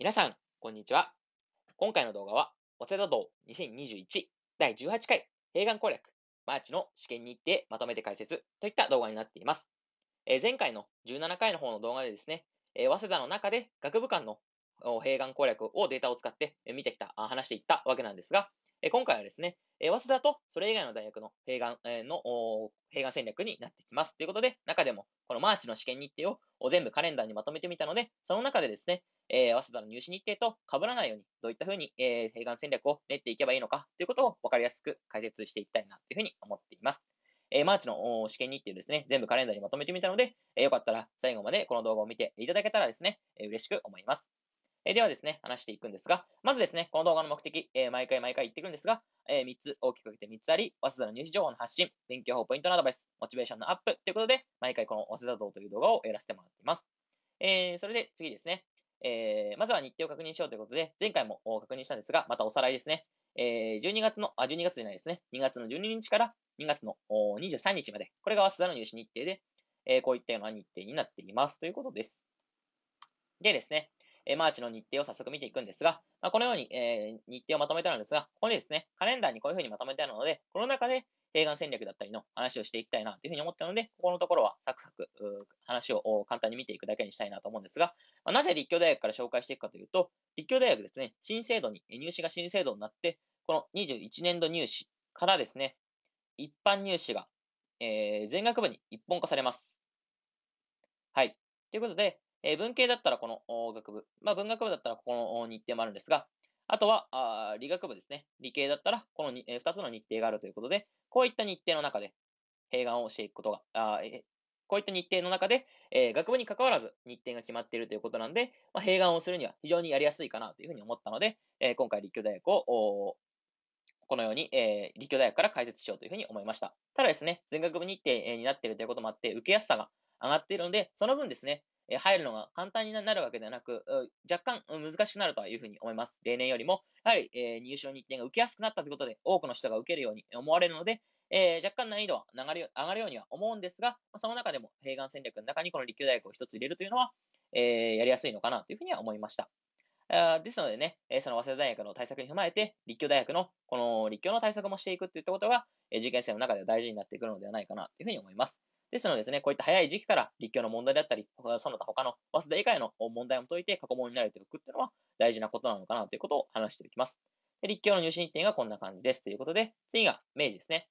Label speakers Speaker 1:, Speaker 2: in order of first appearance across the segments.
Speaker 1: 皆さん、こんにちは。今回の動画は、早稲田道2021第18回併願攻略、マーチの試験日程まとめて解説といった動画になっています。えー前回の17回の方の動画でですね、えー早稲田の中で学部間の併願攻略をデータを使ってえ見てきた、あ話していったわけなんですが、え今回はですね、え早稲田とそれ以外の大学の併願、えの併願戦略になってきます。ということで、中でもこのマーチの試験日程を全部カレンダーにまとめてみたので、その中でですね、え、早稲田の入試日程と被らないように、どういったふうに、え、併願戦略を練っていけばいいのかということを分かりやすく解説していきたいなというふうに思っています。え、マーチの試験日程ですね、全部カレンダーにまとめてみたので、えよかったら最後までこの動画を見ていただけたらですね、えー嬉しく思います。えではですね、話していくんですが、まずですね、この動画の目的、えー毎回毎回言ってくるんですが、え3つ、大きく分けて3つあり、早稲田の入試情報の発信、勉強法ポイントのアドバイス、モチベーションのアップということで、毎回この早稲田道という動画をやらせてもらっています。えーそれで次ですね、えーまずは日程を確認しようということで、前回も確認したんですが、またおさらいですね。えー12月の、あ、12月じゃないですね。2月の12日から2月の23日まで、これが早稲田の入試日程で、えーこういったような日程になっていますということです。でですね、えマーチの日程を早速見ていくんですが、まあ、このように、えー日程をまとめたのですが、ここでですね、カレンダーにこういうふうにまとめてあるので、この中で併願戦略だったりの話をしていきたいなというふうに思ったので、ここのところはサクサク話を簡単に見ていくだけにしたいなと思うんですが、まあなぜ立教大学から紹介していくかというと、立教大学ですね、新制度に、入試が新制度になって、この21年度入試からですね、一般入試が、えー全学部に一本化されます。はい。ということで、えー文系だったらこの学部、まあ、文学部だったらここの日程もあるんですが、あとはあ理学部ですね。理系だったらこのに、え2つの日程があるということで、こういった日程の中で併願をしていくことが、あこういった日程の中で、えー学部に関わらず日程が決まっているということなんで、まあ、併願をするには非常にやりやすいかなというふうに思ったので、えー今回立教大学をこのように、えー立教大学から解説しようというふうに思いました。ただですね、全学部日程になっているということもあって、受けやすさが上がっているので、その分ですね、え入るのが簡単になるわけではなく、若干難しくなるというふうに思います。例年よりも、やはり、え入試の日程が受けやすくなったということで、多くの人が受けるように思われるので、えー若干難易度は上がる上がるようには思うんですが、その中でも、併願戦略の中にこの立教大学を一つ入れるというのは、えやりやすいのかなというふうには思いました。ですのでね、その早稲田大学の対策に踏まえて、立教大学のこの立教の対策もしていくといったことが、受験生の中では大事になってくるのではないかなというふうに思います。ですのでですね、こういった早い時期から立教の問題だったり、その他他の早稲田以外の問題も解いて過去問に慣れておくっていうのは大事なことなのかなということを話していきます。で立教の入試日程がこんな感じですということで、次が明治ですね。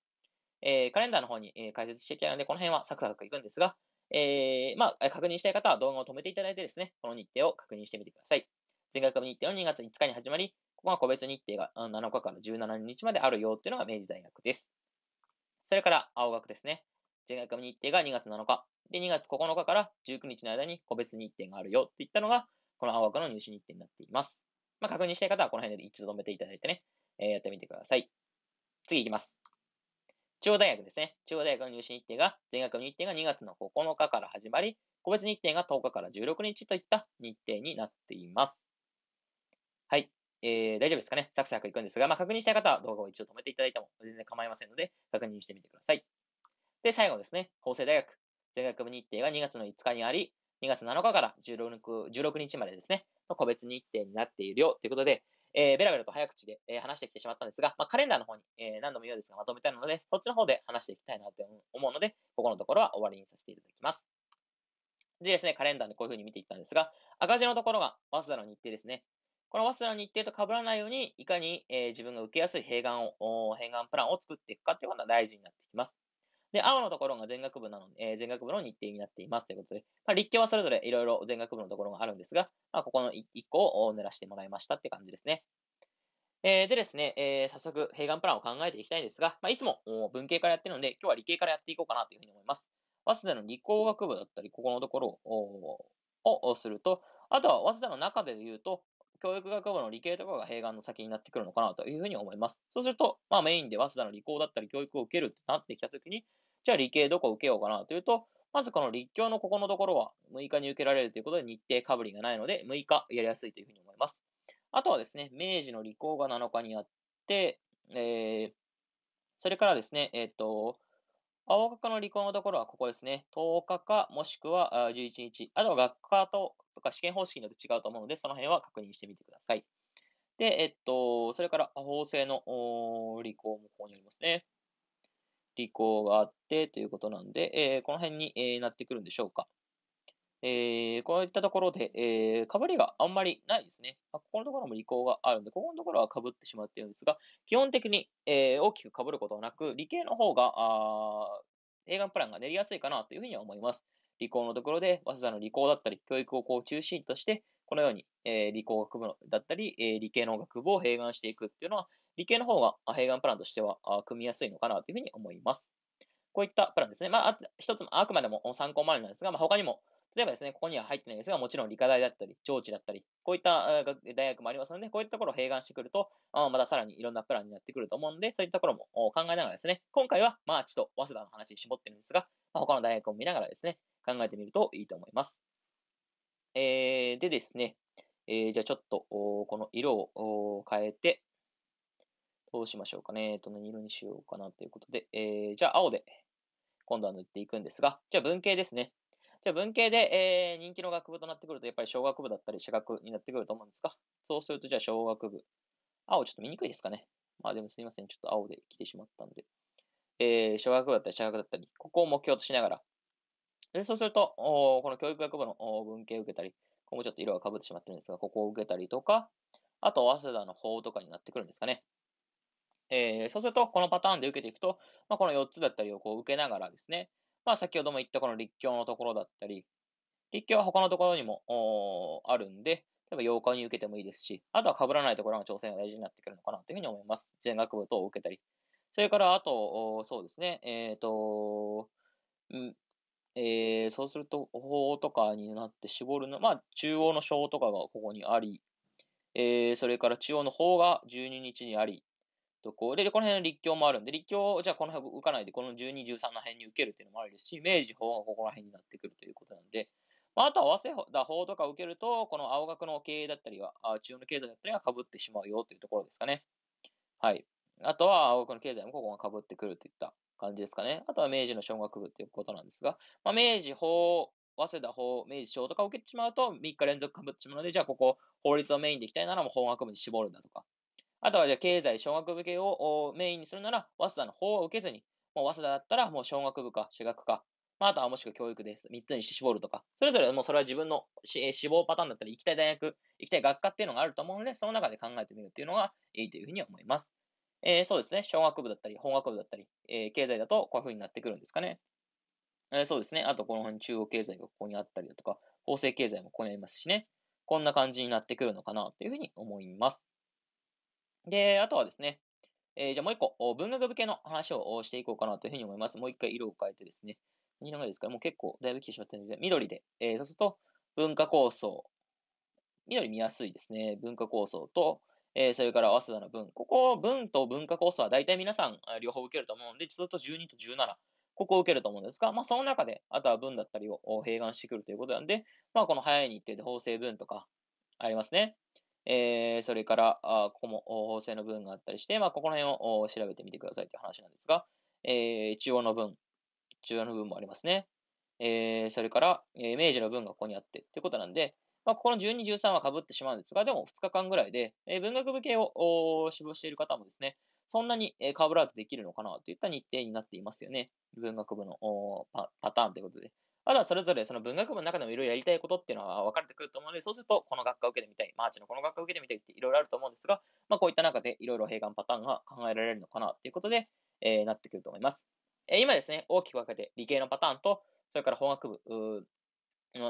Speaker 1: えーカレンダーの方に、え解説していきたいので、この辺はサクサクいくんですが、えーまあ、確認したい方は動画を止めていただいてですね、この日程を確認してみてください。全学部日程の2月5日に始まり、ここが個別日程が7日から17日まであるよっていうのが明治大学です。それから青学ですね。全学部日程が2月7日。で、2月9日から19日の間に個別日程があるよっていったのが、この青学の入試日程になっています。まあ、確認したい方はこの辺で一度止めていただいてね、えーやってみてください。次いきます。中央大学ですね。中央大学の入試日程が、全学部日程が2月の9日から始まり、個別日程が10日から16日といった日程になっています。はい。えー、大丈夫ですかねサクサクいくんですが、まあ、確認したい方は動画を一度止めていただいても全然構いませんので、確認してみてください。で、最後ですね。法政大学。全学部日程が2月の5日にあり、2月7日から 16, 16日までですね、個別日程になっているよということで、えーベラベラと早口で、えー話してきてしまったんですが、まあ、カレンダーの方に、えー何度も言うようですがまとめてあるので、そっちの方で話していきたいなと思うので、ここのところは終わりにさせていただきます。でですね、カレンダーでこういう風に見ていったんですが、赤字のところが早稲田の日程ですね。この早稲田の日程と被らないように、いかに、えー自分が受けやすい併願を、おー併願プランを作っていくかっていうことが大事になってきます。で、青のところが全学部なの、えー全学部の日程になっていますということで、まあ、立教はそれぞれいろいろ全学部のところがあるんですが、まあ、ここの1個を濡らしてもらいましたって感じですね。えーでですね、えー早速、併願プランを考えていきたいんですが、まあ、いつも文系からやってるので、今日は理系からやっていこうかなというふうに思います。早稲田の理工学部だったり、ここのところをををすると、あとは早稲田の中で言うと、教育学部の理系とかが併願の先になってくるのかなというふうに思います。そうすると、まあメインで早稲田の理工だったり教育を受けるってなってきたときに、じゃあ理系どこ受けようかなというと、まずこの立教のここのところは6日に受けられるということで日程かぶりがないので、6日やりやすいというふうに思います。あとはですね、明治の理工が7日にあって、えー、それからですね、えっ、と、青学の理工のところはここですね。10日か、もしくは11日。あとは学科と、とか試験方式によって違うと思うので、その辺は確認してみてください。で、えっと、それから、法政の理工もここにありますね。理工があってということなんで、えーこの辺に、えーなってくるんでしょうか。えーこういったところで、えー、被りがあんまりないですね。まあここのところも理工があるんで、ここのところは被ってしまっているんですが、基本的に、えー大きく被ることはなく、理系の方が、あー映画プランが練りやすいかなというふうには思います。理工のところで、早稲田の理工だったり、教育をこう中心として、このように、えー理工学部だったり、えー理系の学部を併願していくっていうのは、理系の方があ併願プランとしては組みやすいのかなというふうに思います。こういったプランですね。まあ、一つ、あくまでも参考までなんですが、まあ、他にも、例えばですね、ここには入ってないですが、もちろん理科大だったり、上智だったり、こういった大学もありますので、こういったところを併願してくると、またさらにいろんなプランになってくると思うので、そういったところも考えながらですね、今回はマーチと早稲田の話に絞ってるんですが、まあ、他の大学を見ながらですね、考えてみるといいと思います。えー、でですね、えーじゃあちょっと、この色を変えて、どうしましょうかね。えっと、何色にしようかなということで、えー、じゃあ青で、今度は塗っていくんですが、じゃあ文系ですね。じゃあ文系で、えー人気の学部となってくると、やっぱり小学部だったり、社学になってくると思うんですが、そうすると、じゃあ小学部。青ちょっと見にくいですかね。まあでもすみません。ちょっと青で来てしまったんで。えー小学部だったり、社学だったり、ここを目標としながら。でそうすると、おこの教育学部の文系を受けたり、ここもちょっと色が被ってしまってるんですが、ここを受けたりとか、あと、早稲田の法とかになってくるんですかね。えーそうすると、このパターンで受けていくと、まあ、この4つだったりをこう受けながらですね、まあ、先ほども言ったこの立教のところだったり、立教は他のところにもあるんで、例えば8日に受けてもいいですし、あとは被らないところの挑戦が大事になってくるのかなというふうに思います。全学部等を受けたり。それから、あと、そうですね、えっ、と、うん、えーそうすると、法とかになって絞るの、まあ、中央の章とかがここにあり、えーそれから中央の法が12日にあり、とこで、この辺の立教もあるんで、立教、じゃあこの辺受かないで、この12、13の辺に受けるっていうのもありですし、明治法がここら辺になってくるということなんで、まあ、あとは早稲田法とか受けると、この青学の経営だったりは、あ中央の経済だったりが被ってしまうよというところですかね。はい。あとは青学の経済もここが被ってくるといった感じですかね。あとは明治の小学部っていうことなんですが、まあ、明治法、早稲田法、明治小とか受けてしまうと3日連続被ってしまうので、じゃあここ法律をメインでいきたいならもう法学部に絞るんだとか。あとはじゃあ経済、小学部系をメインにするなら、早稲田の法を受けずに、もう早稲田だったらもう小学部か私学か、まあ、あとはもしくは教育です。3つにして絞るとか、それぞれもうそれは自分の志望パターンだったり、行きたい大学、行きたい学科っていうのがあると思うので、その中で考えてみるっていうのがいいというふうに思います。えーそうですね、小学部だったり、本学部だったり、えー経済だとこういうふうになってくるんですかね。えーそうですね、あとこの辺中央経済がここにあったりだとか、法制経済もここにありますしね、こんな感じになってくるのかなというふうに思います。で、あとはですね、えーじゃあもう一個、文学部系の話をしていこうかなというふうに思います。もう一回色を変えてですね、何色がいいですか？らもう結構だいぶ来てしまったので、緑で、えーそうすると文化構想、緑見やすいですね。文化構想と、えーそれから早稲田の文。ここ、文と文化構想は大体皆さん両方受けると思うんで、ずっと12と17、ここを受けると思うんですが、まあその中で、あとは文だったりを併願してくるということなんで、まあこの早い日程で法制文とかありますね。えーそれから、あここも法制の文があったりして、まあここの辺を調べてみてくださいという話なんですが、えー中央の文、中央の文もありますね。えーそれから、えー明治の文がここにあってということなんで、まあ、ここの12、13は被ってしまうんですが、でも2日間ぐらいで、えー文学部系を志望している方もですね、そんなにえー被らずできるのかなといった日程になっていますよね。文学部のパパターンということで。あとはそれぞれその文学部の中でもいろいろやりたいことっていうのは分かれてくると思うので、そうするとこの学科を受けてみたい、マーチのこの学科を受けてみたいっていろいろあると思うんですが、まあ、こういった中でいろいろ併願パターンが考えられるのかなということで、えーなってくると思います。えー今ですね、大きく分けて理系のパターンと、それから法学部、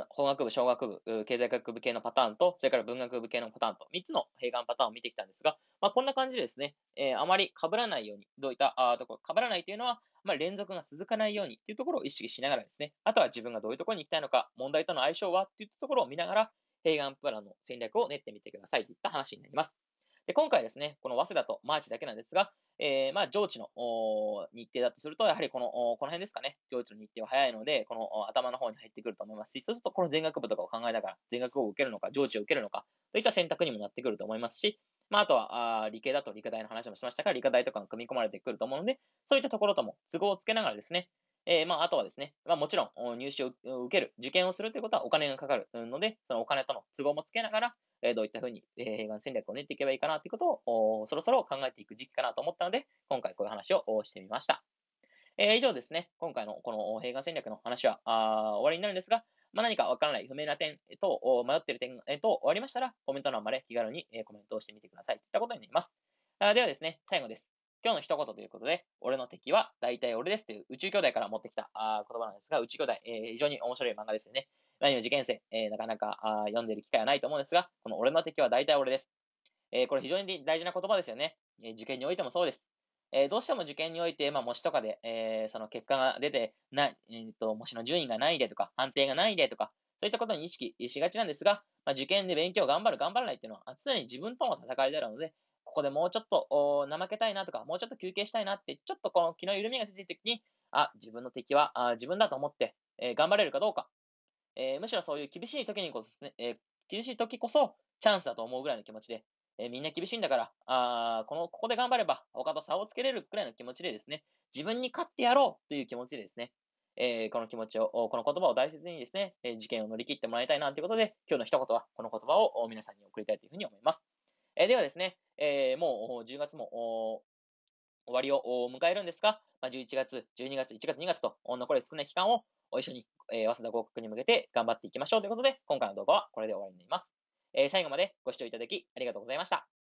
Speaker 1: 法学部、小学部、経済学部系のパターンと、それから文学部系のパターンと、3つの併願パターンを見てきたんですが、まあ、こんな感じでですね、えーあまり被らないように、どういったあところ、被らないというのは、まり連続が続かないようにっていうところを意識しながらですね、あとは自分がどういうところに行きたいのか、問題との相性はっていったところを見ながら、併願プランの戦略を練ってみてくださいといった話になります。で今回ですね、この早稲田とマーチだけなんですが、えーまあ、上智の日程だとすると、やはりこのこの辺ですかね、上智の日程は早いので、この頭の方に入ってくると思いますし、そうするとこの全学部とかを考えながら、全学部を受けるのか、上智を受けるのか、といった選択にもなってくると思いますし、まあ、あとはあ理系だと理科大の話もしましたが、理科大とかが組み込まれてくると思うので、そういったところとも都合をつけながらですね、えー、まあ、あとはですね、まあ、もちろん、入試を受ける、受験をするということはお金がかかるので、そのお金との都合もつけながら、えー、どういったふうに、えー、併願戦略を練っていけばいいかなということを、そろそろ考えていく時期かなと思ったので、今回こういう話をしてみました。えー、以上ですね、今回のこの併願戦略の話はあ終わりになるんですが、まあ、何かわからない不明な点等、迷っている点等終わりましたら、コメント欄まで気軽にコメントをしてみてください。といったことになります。あではですね、最後です。今日の一言ということで、俺の敵は大体俺ですという宇宙兄弟から持ってきたあ言葉なんですが、宇宙兄弟、えー、非常に面白い漫画ですよね。何の受験生、えー、なかなかあ読んでる機会はないと思うんですが、この俺の敵は大体俺です。えー、これ非常に大事な言葉ですよね。え受験においてもそうです。えどうしても受験において、まあ、模試とかで、えその結果が出て、な、えー、と、模試の順位がないでとか、判定がないでとか、そういったことに意識しがちなんですが、まあ、受験で勉強頑張る頑張らないっていうのは、常に自分との戦いであるので、ここでもうちょっと怠けたいなとか、もうちょっと休憩したいなって、ちょっとこの気の緩みが出てるときに、あ、自分の敵はあ自分だと思って、えー、頑張れるかどうか、えー、むしろそういう厳しい時にこそですね、えー、厳しい時こそチャンスだと思うぐらいの気持ちで、え、みんな厳しいんだから、あこの、ここで頑張れば、他と差をつけれるくらいの気持ちでですね、自分に勝ってやろうという気持ちでですね、え、この気持ちを、この言葉を大切にですね、え、事件を乗り切ってもらいたいなということで、今日の一言はこの言葉を皆さんに送りたいというふうに思います。え、ではですね、え、もう10月も終わりを迎えるんですが、まあ、11月、12月、1月、2月と残り少ない期間を一緒に、え、早稲田合格に向けて頑張っていきましょうということで、今回の動画はこれで終わりになります。え、最後までご視聴いただきありがとうございました。